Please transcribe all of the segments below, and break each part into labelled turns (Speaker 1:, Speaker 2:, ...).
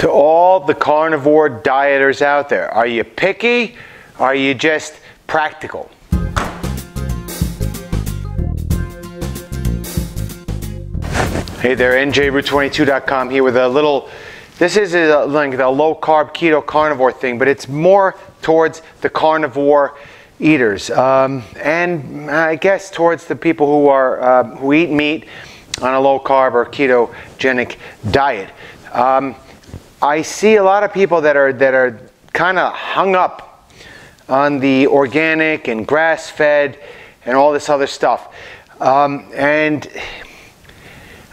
Speaker 1: To all the carnivore dieters out there, are you picky? Are you just practical? Hey there, NJroute22.com here with a little, this is a, like the low carb keto carnivore thing, but it's more towards the carnivore eaters. Um, and I guess towards the people who are, uh, who eat meat on a low carb or ketogenic diet. Um, I see a lot of people that are, that are kind of hung up on the organic and grass fed and all this other stuff. Um, and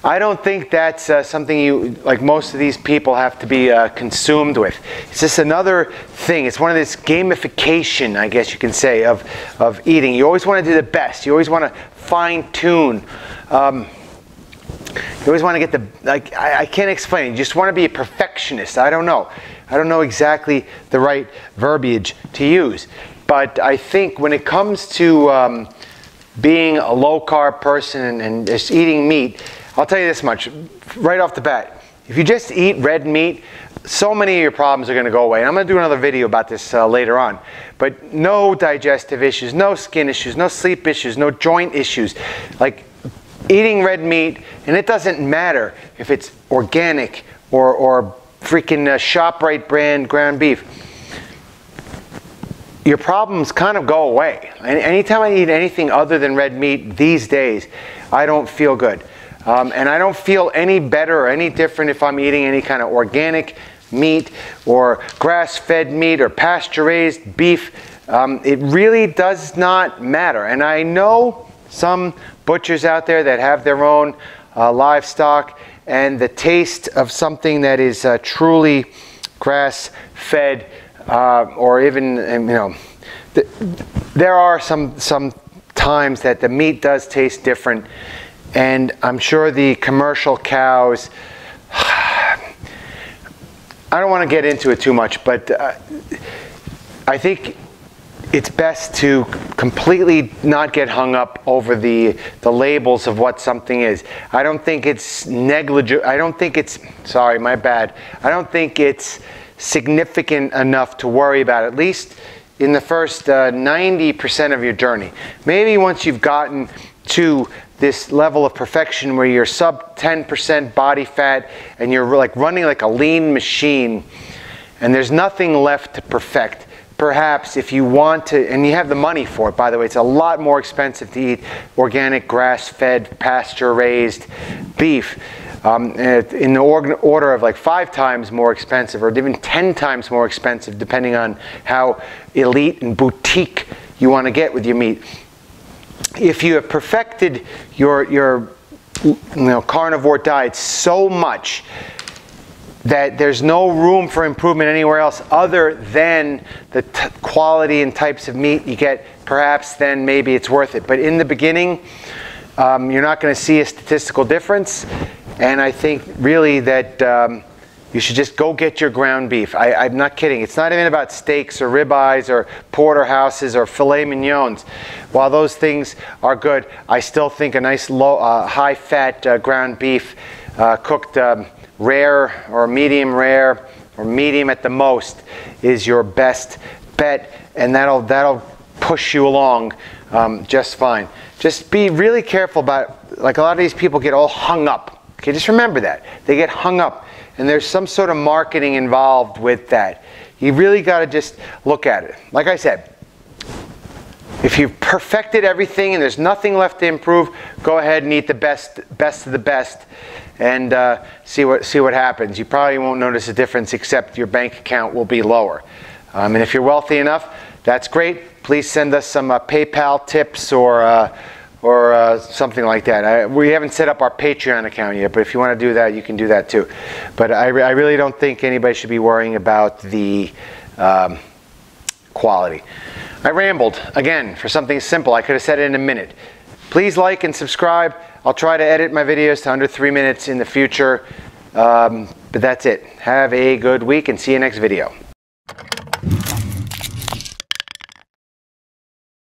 Speaker 1: I don't think that's uh, something you, like most of these people, have to be uh, consumed with. It's just another thing. It's one of this gamification, I guess you can say, of, of eating. You always want to do the best. You always want to fine tune. Um, you always want to get the, like, I, I can't explain. You just want to be a perfectionist. I don't know. I don't know exactly the right verbiage to use. But I think when it comes to um, being a low carb person and, just eating meat, I'll tell you this much right off the bat. If you just eat red meat, so many of your problems are going to go away. And I'm going to do another video about this uh, later on. But no digestive issues, no skin issues, no sleep issues, no joint issues. Like eating red meat, and it doesn't matter if it's organic or, or freaking uh, ShopRite brand ground beef. Your problems kind of go away. And anytime I eat anything other than red meat these days, I don't feel good. Um, and I don't feel any better or any different if I'm eating any kind of organic meat or grass-fed meat or pasture-raised beef. Um, it really does not matter. And I know some butchers out there that have their own uh, livestock and the taste of something that is uh, truly grass-fed uh, or even, um, you know, th there are some, some times that the meat does taste different. And I'm sure the commercial cows, I don't want to get into it too much, but uh, I think it's best to completely not get hung up over the the labels of what something is. I don't think it's negligible. I don't think it's sorry, my bad. I don't think it's significant enough to worry about. At least in the first 90% uh, of your journey. Maybe once you've gotten to this level of perfection where you're sub 10% body fat and you're like running like a lean machine and there's nothing left to perfect perhaps if you want to, and you have the money for it, by the way, it's a lot more expensive to eat organic, grass-fed, pasture-raised beef. Um, in the order of like five times more expensive or even 10 times more expensive depending on how elite and boutique you want to get with your meat if you have perfected your, your you know, carnivore diet so much that there's no room for improvement anywhere else other than the quality and types of meat you get, perhaps then maybe it's worth it. But in the beginning, um, you're not going to see a statistical difference. And I think really that um, you should just go get your ground beef. I, am not kidding. It's not even about steaks or ribeyes or porterhouses or filet mignons. While those things are good, I still think a nice low, uh, high-fat uh, ground beef uh, cooked um, rare or medium rare or medium at the most is your best bet, and that'll that'll push you along um, just fine. Just be really careful about like a lot of these people get all hung up. Okay, just remember that they get hung up and there's some sort of marketing involved with that. You really got to just look at it. Like I said, if you've perfected everything and there's nothing left to improve, go ahead and eat the best, best of the best, and uh, see what see what happens. You probably won't notice a difference, except your bank account will be lower. Um, and if you're wealthy enough, that's great. Please send us some uh, PayPal tips or. Uh, or uh, something like that. I, we haven't set up our Patreon account yet, but if you want to do that, you can do that too. But I, re I really don't think anybody should be worrying about the um, quality. I rambled again for something simple. I could have said it in a minute. Please like and subscribe. I'll try to edit my videos to under three minutes in the future. Um, but that's it. Have a good week and see you next video.